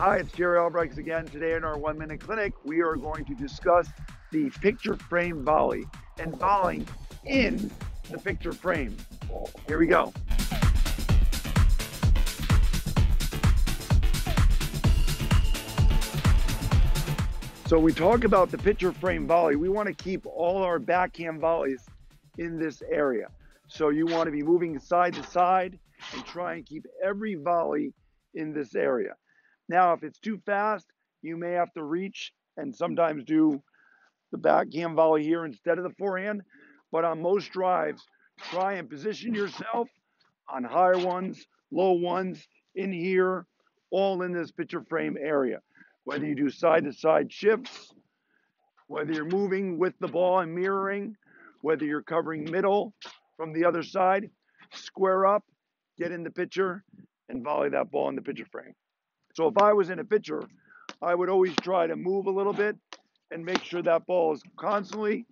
Hi, it's Jerry Albrikes again. Today in our one minute clinic, we are going to discuss the picture frame volley and volleying in the picture frame. Here we go. So we talk about the picture frame volley. We want to keep all our backhand volleys in this area. So you want to be moving side to side and try and keep every volley in this area. Now, if it's too fast, you may have to reach and sometimes do the backhand volley here instead of the forehand. But on most drives, try and position yourself on higher ones, low ones, in here, all in this picture frame area. Whether you do side to side shifts, whether you're moving with the ball and mirroring, whether you're covering middle from the other side, square up, get in the pitcher, and volley that ball in the pitcher frame. So if I was in a pitcher, I would always try to move a little bit and make sure that ball is constantly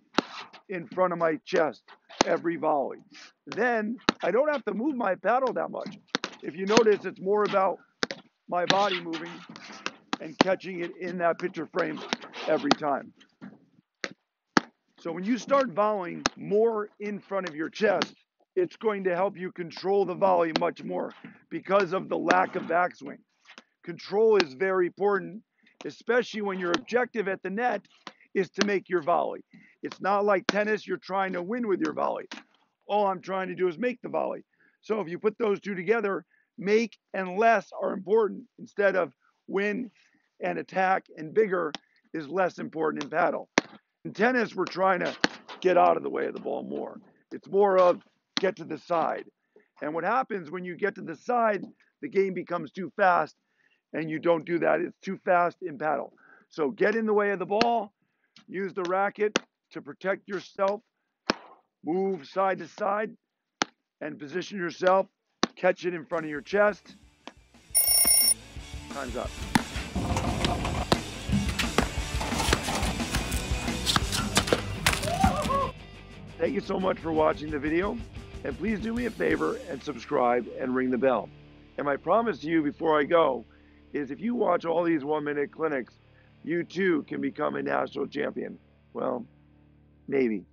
in front of my chest every volley. Then I don't have to move my paddle that much. If you notice, it's more about my body moving and catching it in that pitcher frame every time. So when you start volleying more in front of your chest, it's going to help you control the volley much more because of the lack of backswing. Control is very important, especially when your objective at the net is to make your volley. It's not like tennis, you're trying to win with your volley. All I'm trying to do is make the volley. So if you put those two together, make and less are important instead of win and attack and bigger is less important in paddle. In tennis, we're trying to get out of the way of the ball more. It's more of get to the side. And what happens when you get to the side, the game becomes too fast and you don't do that. It's too fast in paddle. So get in the way of the ball, use the racket to protect yourself, move side to side, and position yourself, catch it in front of your chest. Time's up. Thank you so much for watching the video. And please do me a favor and subscribe and ring the bell. And my promise to you before I go is if you watch all these one minute clinics, you too can become a national champion. Well, maybe.